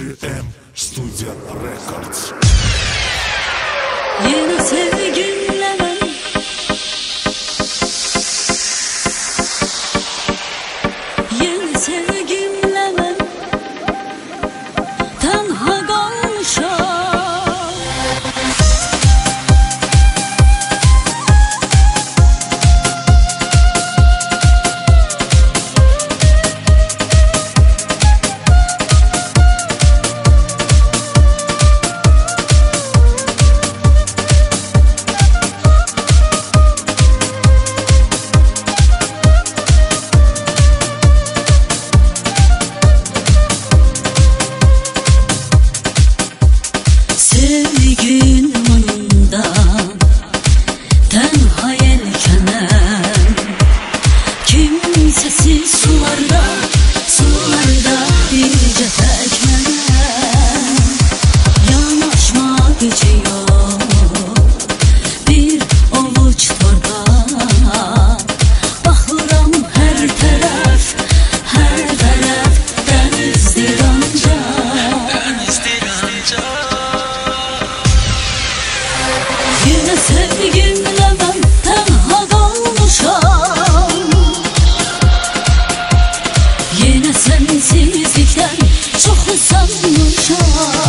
GM Studio Records. Yeni sevgilimle sevgimle ben tenha kalmışam? Yine sensizlikten çok usanmışam